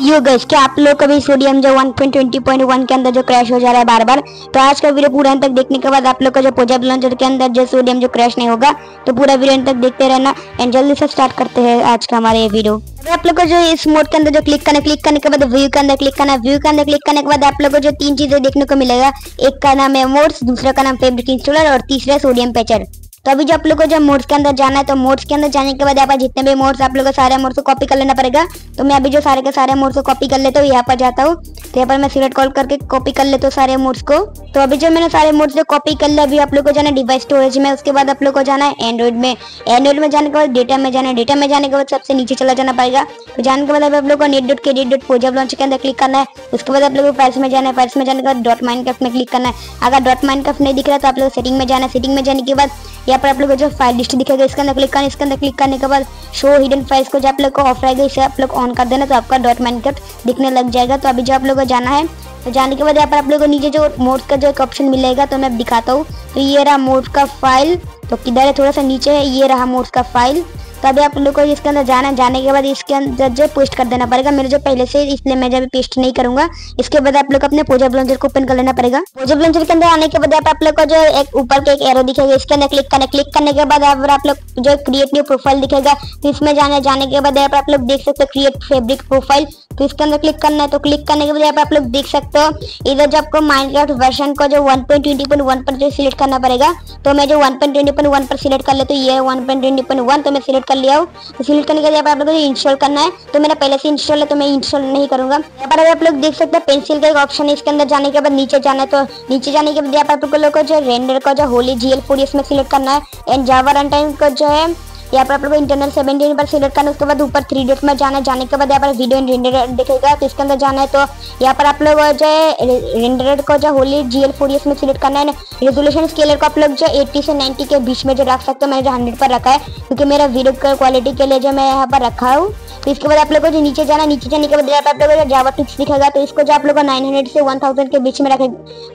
You gas क्या आप लोग कभी सोडियम जो 1.20.1 के अंदर जो क्रैश हो जा रहा है बार बार तो आज का वीडियो पूरा अंत तक देखने के बाद आप लोग का जो पोजेब लॉन्चर के अंदर जो सोडियम जो क्रैश नहीं होगा तो पूरा वीडियो अंत तक देखते रहना एंड जल्दी से स्टार्ट करते हैं आज का हमारे ये वीडियो अभी आप लोग को जो इस मोड के अंदर जो क्लिक करना क्लिक करने के बाद व्यू के अंदर क्लिक करना व्यू के अंदर क्लिक करने के बाद आप लोग को जो तीन चीज़ें देखने को मिलेगा, एक का नाम है मोड्स दूसरा का नाम फेवरेट इंस्टॉलर और तीसरा सोडियम पैचर तो अभी जो आप लोग को जब मोड्स के अंदर जाना है तो मोड्स के अंदर जाने के बाद यहाँ पर जितने भी मोड्स आप लोग को सारे मोड्स को कॉपी कर लेना पड़ेगा। तो मैं अभी जो सारे के सारे मोड्स को कॉपी कर लेता हूँ, यहाँ पर जाता हूँ। तो यहाँ पर मैं सिलेक्ट कॉल करके कॉपी कर लेता हूँ सारे मोड्स को। तो अभी जो मैंने सारे मोड्स जो कॉपी कर लिया, अभी आप लोग को जाना डिवाइस स्टोरेज में, उसके बाद आप लोग को जाना है एंड्रॉइड में। एंड्रॉइड में जाने के बाद डेटा में जाना है। डेटा में जाने के बाद सबसे नीचे चला जाना पड़ेगा। तो जाने के बाद अभी आप लोग को नेट डॉट के डॉट पोजब लॉन्च के अंदर क्लिक करना है, उसके बाद आप लोग को फाइल्स में जाना है। फाइल्स में जाने के बाद डॉट माइन में क्लिक करना है। अगर डॉट माइन नहीं दिख रहा तो आप लोग सेटिंग में जाना है। सेटिंग में जाने के बाद यहाँ पर आप लोग को जो फ़ाइल लिस्ट दिखेगा इसके अंदर क्लिक करना, इसके अंदर क्लिक करने के बाद शो हिडन फाइल्स को जो आप लोग को ऑफ़ रहेगा, इसे आप लोग ऑन कर देना तो आपका डॉट माइनक्राफ्ट दिखने लग जाएगा। तो अभी जो आप लोग को जाना है तो जाने के बाद यहाँ पर आप लोगों को नीचे जो मोड का जो एक ऑप्शन मिलेगा तो मैं दिखाता हूँ। तो ये रहा मोड का फ़ाइल तो किधर है? थोड़ा सा नीचे है, ये रहा मोड का फ़ाइल तो अभी आप लोग को इसके अंदर जाना, जाने के बाद इसके अंदर जो पोस्ट कर देना पड़ेगा, मेरे जो पहले से इसलिए मैं जब पेस्ट नहीं करूँगा, इसके बाद आप लोग अपने पूजा ब्लॉन्चर को ओपन कर लेना पड़ेगा। पूजा ब्लॉन्चर के अंदर आने के बाद आप लोग को जो एक ऊपर के एक एरो दिखेगा, इसके अंदर क्लिक करना क्लिक करने के बाद आप लोग जो क्रिएट न्यू प्रोफ़ाइल दिखेगा, इसमें जाने जाने के बाद आप लोग देख सकते हो क्रिएट फेब्रिक प्रोफ़ाइल तो इसके अंदर क्लिक करना है तो क्लिक करने के बाद यहाँ पे आप लोग देख सकते हो, इधर जो आपको माइनक्राफ्ट वर्जन को जो 1.20.1 पर जो सिलेक्ट करना पड़ेगा तो मैं जो 1.20.1 पर सिलेक्ट कर लेता हूँ, ये 1.20.1 तो मैं सिलेक्ट कर लिया हूँ तो सिलेक्ट करने के बाद आप लोगों इंस्टॉल करना है तो मेरा पहले से इंस्टॉल है तो मैं इंस्टॉल नहीं करूँगा। यहाँ पर आप लोग देख सकते हैं पेंसिल का एक ऑप्शन है, इसके अंदर जाने के बाद नीचे जाना है तो नीचे जाने के बाद आप लोग को जो रेंडर का जो होली जीएल फोर इसमें सिलेक्ट करना है एंड जावा रन टाइम का जो है यहाँ पर आप लोग इंटरनल सेवेंटीन पर सिलेक्ट करना उसके बाद ऊपर थ्री डेट में जाना जाने के बाद यहाँ पर वीडियो रेंडर दिखेगा तो इसके अंदर जाना है तो यहाँ पर आप लोग जो है रेंडर को जो होली जी एल फोर में सिलेक्ट करना है रेजोल्यूशन स्केलर को आप लोग जो एट्टी से नाइन्टी के बीच में जो रख सकते हो, मैंने जो हंड्रेड पर रखा है, क्योंकि मेरा वीडियो क्वालिटी के लिए जो मैं यहाँ पर रखा हूँ। तो इसके बाद आप लोग को जो नीचे जाना नीचे जाने के बाद आप लोगों को जावा टिक्स दिखेगा तो इसको जो आप लोग को 900 से 1000 के बीच में रख,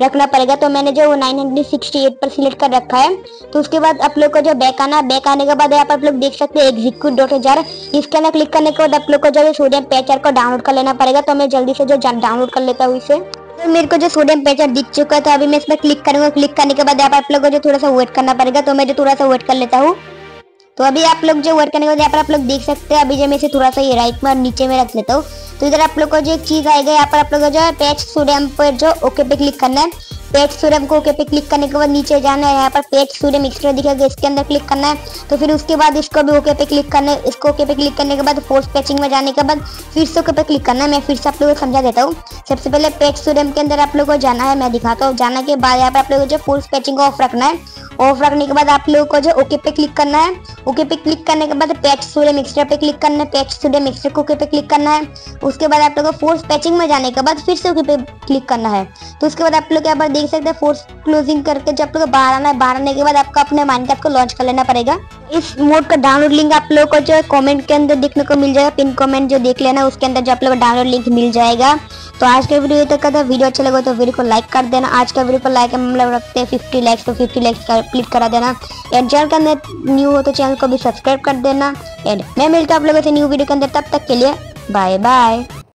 रखना पड़ेगा। तो मैंने जो 968 पर सिलेक्ट कर रखा है। तो उसके बाद आप लोग को जो बैक आना बैक आने के बाद पर आप लोग देख सकते हैं एग्जीक्यूट डॉट हज़ार इसके अंदर क्लिक करने के बाद आप लोग को जो सोडियम पैचर को डाउनलोड कर लेना पड़ेगा। तो मैं जल्दी से जो डाउनलोड कर लेता हूँ इसे। तो मेरे को जो सोडियम पैचर दिख चुका है तो अभी मैं इसमें क्लिक करूँगा। क्लिक करने के बाद आप लोगों को जो थोड़ा सा वेट करना पड़ेगा तो मैं जो थोड़ा सा वेट कर लेता हूँ। तो अभी आप लोग जो वर्क करने को यहाँ पर आप लोग देख सकते हैं, अभी जो मैं इसे थोड़ा सा ये राइट में और नीचे में रख लेता हूँ। तो इधर आप लोग को जो एक चीज़ आएगा, यहाँ पर आप लोग जो है पैच सोडियम पर जो ओके पे क्लिक करना है। पेट सूर्यम को ओके पे क्लिक करने के बाद नीचे जाना है, यहाँ पर पेट सूर्यम एक्स्ट्रा दिखेगा, इसके अंदर क्लिक करना है। तो फिर उसके बाद इसको भी ओके पे क्लिक करना है। इसको ओके पे क्लिक करने के बाद फोर्स पैचिंग में जाने के बाद फिर से ओके पे क्लिक करना है। मैं फिर से आप लोगों को समझा देता हूँ। सबसे पहले पेट सूर्यम के अंदर आप लोग को जाना है, मैं दिखाता हूँ। जाने के बाद यहाँ पर आप लोगों को जो फोर्स पैचिंग को ऑफ़ रखना है ऑफ़ रखने के बाद आप लोगों को जो ओके पे क्लिक करना है, ओके पे क्लिक करने के बाद पैच सूर्य मिक्सर पे क्लिक करना है पैच सूर्य मिक्सर को ओके पे क्लिक करना है, उसके बाद आप लोगों को फोर्स पैचिंग में जाने के बाद फिर से ओके पे क्लिक करना है। तो उसके बाद आप लोग यहाँ पर देख सकते हैं फोर्स क्लोजिंग करके जब आप लोग बाहर आना है, बाहर आने के बाद आपको अपने माइंड को लॉन्च कर लेना पड़ेगा। इस मोड का डाउनलोड लिंक आप लोग को जो कमेंट के अंदर देखने को मिल जाएगा पिन कमेंट जो देख लेना उसके अंदर जो आप लोग डाउनलोड लिंक मिल जाएगा। तो आज के वीडियो तक का था। वीडियो अच्छा लगा तो वीडियो को लाइक कर देना। आज का वीडियो को लाइक हम लोग रखते हैं। फिफ्टी लाइक्स तो फिफ्टी लाइक्स क्लिक करा देना। एंड चैनल के अंदर न्यू हो तो चैनल को भी सब्सक्राइब कर देना। एंड मैं मिलता हूँ आप लोगों से न्यू वीडियो के अंदर। तब तक के लिए बाय बाय